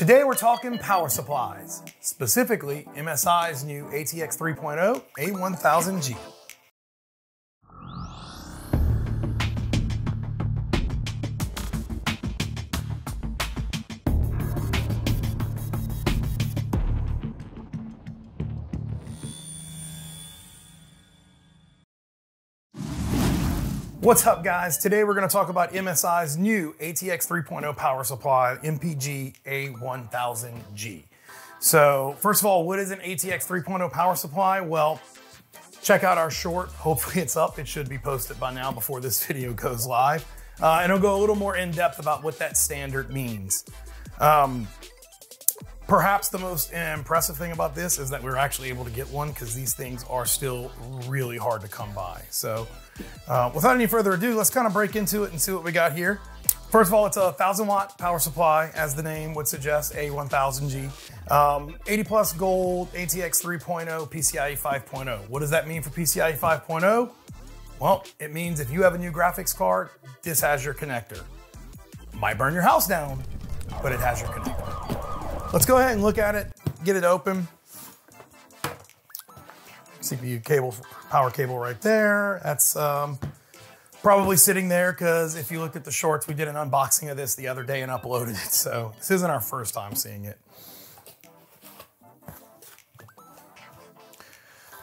Today we're talking power supplies, specifically MSI's new ATX 3.0 A1000G. What's up guys? Today we're gonna talk about MSI's new ATX 3.0 power supply, MPG A1000G. So first of all, what is an ATX 3.0 power supply? Well, check out our short. Hopefully it's up. It should be posted by now before this video goes live. Uh, and I'll go a little more in depth about what that standard means. Um, perhaps the most impressive thing about this is that we are actually able to get one because these things are still really hard to come by. So uh, without any further ado, let's kind of break into it and see what we got here. First of all, it's a 1000 watt power supply, as the name would suggest, A1000G. Um, 80 plus gold, ATX 3.0, PCIe 5.0. What does that mean for PCIe 5.0? Well, it means if you have a new graphics card, this has your connector. Might burn your house down, but it has your connector. Let's go ahead and look at it, get it open. CPU cable, power cable right there. That's um, probably sitting there because if you looked at the shorts, we did an unboxing of this the other day and uploaded it. So this isn't our first time seeing it.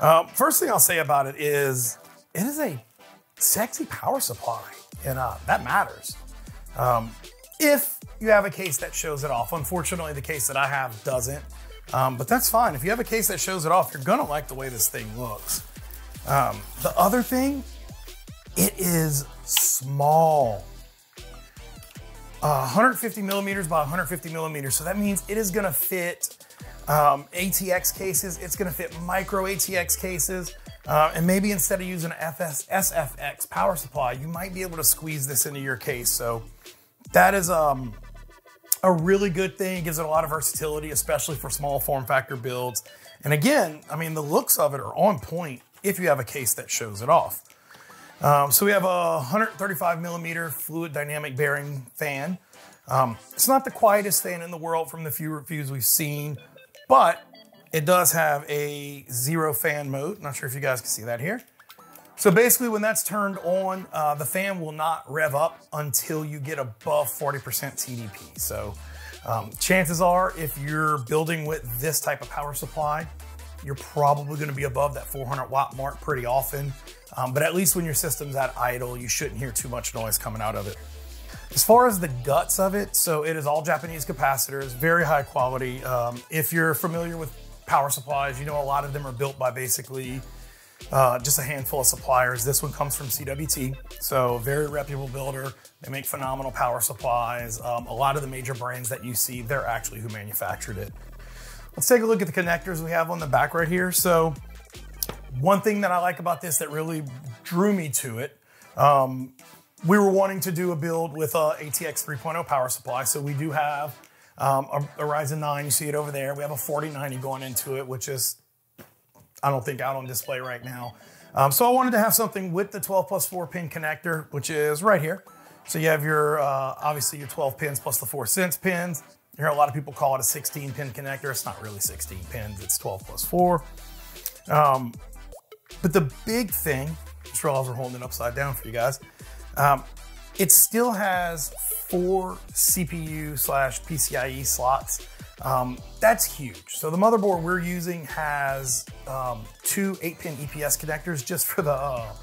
Um, first thing I'll say about it is it is a sexy power supply and uh, that matters. Um, if you have a case that shows it off, unfortunately the case that I have doesn't. Um, but that's fine. If you have a case that shows it off, you're gonna like the way this thing looks. Um, the other thing, it is small. Uh, 150 millimeters by 150 millimeters. So that means it is gonna fit um, ATX cases, it's gonna fit micro ATX cases, uh, and maybe instead of using an FS, SFX power supply, you might be able to squeeze this into your case. So that is um, a really good thing. It gives it a lot of versatility, especially for small form factor builds. And again, I mean, the looks of it are on point if you have a case that shows it off. Um, so we have a 135 millimeter fluid dynamic bearing fan. Um, it's not the quietest fan in the world from the few reviews we've seen, but it does have a zero fan mode. Not sure if you guys can see that here. So basically when that's turned on, uh, the fan will not rev up until you get above 40% TDP. So um, chances are if you're building with this type of power supply, you're probably gonna be above that 400 watt mark pretty often. Um, but at least when your system's at idle, you shouldn't hear too much noise coming out of it. As far as the guts of it, so it is all Japanese capacitors, very high quality. Um, if you're familiar with power supplies, you know a lot of them are built by basically uh, just a handful of suppliers. This one comes from CWT, so very reputable builder. They make phenomenal power supplies. Um, a lot of the major brands that you see, they're actually who manufactured it. Let's take a look at the connectors we have on the back right here. So one thing that I like about this that really drew me to it, um, we were wanting to do a build with a ATX 3.0 power supply. So we do have um, a, a Ryzen 9, you see it over there. We have a 4090 going into it, which is I don't think out on display right now. Um, so I wanted to have something with the 12 plus 4 pin connector, which is right here. So you have your, uh, obviously your 12 pins plus the 4 sense pins. You hear a lot of people call it a 16 pin connector. It's not really 16 pins, it's 12 plus 4. Um, but the big thing, just realized we're holding it upside down for you guys, um, it still has four CPU slash PCIe slots. Um, that's huge. So the motherboard we're using has um, two 8-pin EPS connectors just for the uh,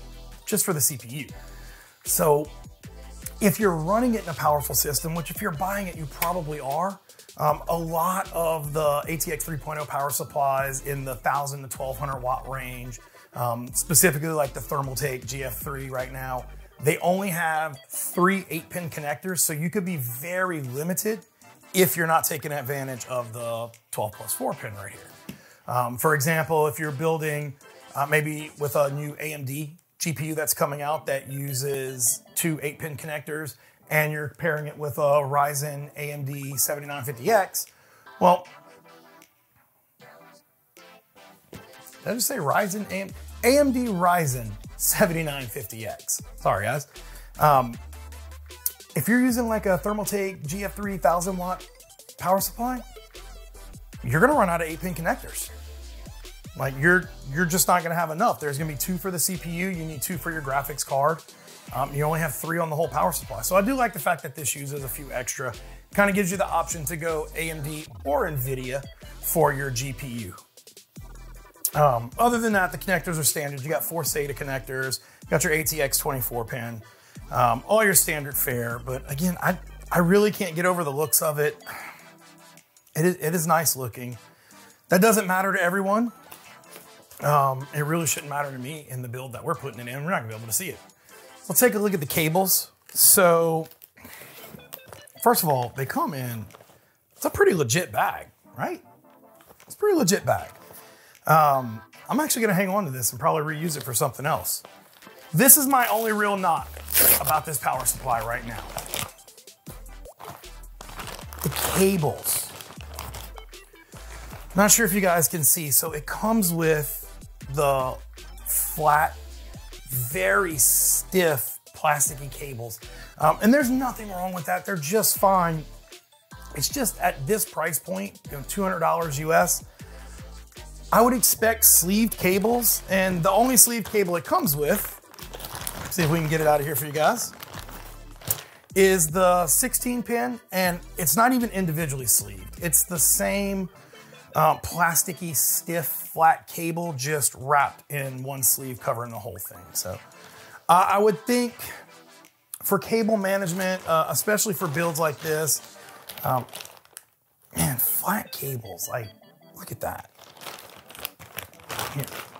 just for the CPU. So if you're running it in a powerful system, which if you're buying it, you probably are, um, a lot of the ATX 3.0 power supplies in the 1000 to 1200 watt range, um, specifically like the Thermaltake GF3 right now, they only have three 8-pin connectors, so you could be very limited if you're not taking advantage of the 12 plus 4 pin right here. Um, for example, if you're building uh, maybe with a new AMD GPU that's coming out that uses two 8 pin connectors and you're pairing it with a Ryzen AMD 7950X, well, did I just say Ryzen AM, AMD Ryzen 7950X? Sorry, guys. Um, if you're using like a Thermaltake GF3 1000 watt power supply, you're gonna run out of eight pin connectors. Like you're you're just not gonna have enough. There's gonna be two for the CPU, you need two for your graphics card. Um, you only have three on the whole power supply. So I do like the fact that this uses a few extra. Kind of gives you the option to go AMD or NVIDIA for your GPU. Um, other than that, the connectors are standard. You got four SATA connectors, you got your ATX 24 pin, um, all your standard fare. But again, I, I really can't get over the looks of it. It is, it is nice looking. That doesn't matter to everyone. Um, it really shouldn't matter to me in the build that we're putting it in. We're not gonna be able to see it. Let's take a look at the cables. So, first of all, they come in, it's a pretty legit bag, right? It's a pretty legit bag. Um, I'm actually gonna hang on to this and probably reuse it for something else. This is my only real knock about this power supply right now. The cables. Not sure if you guys can see. So it comes with the flat, very stiff plasticky cables. Um, and there's nothing wrong with that. They're just fine. It's just at this price point, you know, $200 US, I would expect sleeved cables. And the only sleeved cable it comes with, see if we can get it out of here for you guys, is the 16 pin. And it's not even individually sleeved. It's the same uh, plasticky, stiff, flat cable just wrapped in one sleeve covering the whole thing. So uh, I would think for cable management, uh, especially for builds like this, um, man, flat cables, like, look at that. Here.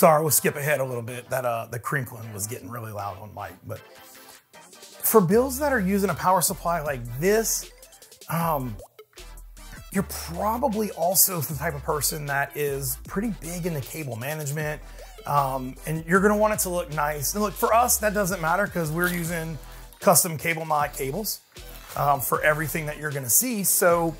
Sorry, we'll skip ahead a little bit. That uh, the crinkling was getting really loud on mic, but for builds that are using a power supply like this, um, you're probably also the type of person that is pretty big into cable management. Um, and you're gonna want it to look nice. And look, for us, that doesn't matter because we're using custom CableMod cables um, for everything that you're gonna see. So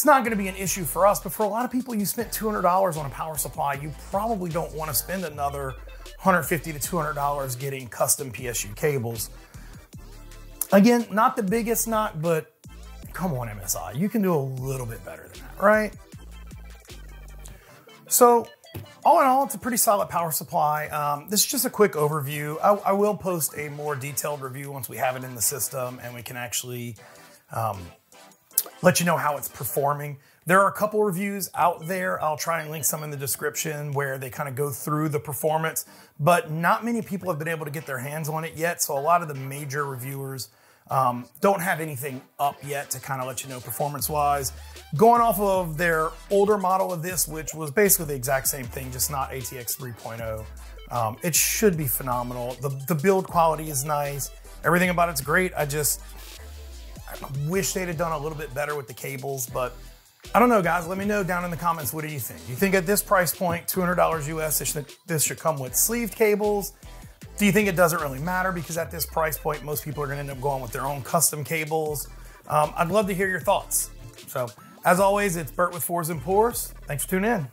it's not gonna be an issue for us, but for a lot of people, you spent $200 on a power supply, you probably don't wanna spend another 150 to $200 getting custom PSU cables. Again, not the biggest knock, but come on MSI, you can do a little bit better than that, right? So all in all, it's a pretty solid power supply. Um, this is just a quick overview. I, I, will post a more detailed review once we have it in the system and we can actually um, let you know how it's performing. There are a couple reviews out there. I'll try and link some in the description where they kind of go through the performance, but not many people have been able to get their hands on it yet. So a lot of the major reviewers um, don't have anything up yet to kind of let you know performance wise. Going off of their older model of this, which was basically the exact same thing, just not ATX 3.0, um, it should be phenomenal. The, the build quality is nice. Everything about it's great. I just I wish they'd have done a little bit better with the cables, but I don't know, guys. Let me know down in the comments. What do you think? Do You think at this price point, $200 US, this should, this should come with sleeved cables? Do you think it doesn't really matter because at this price point, most people are going to end up going with their own custom cables? Um, I'd love to hear your thoughts. So, as always, it's Bert with Fores and Pours. Thanks for tuning in.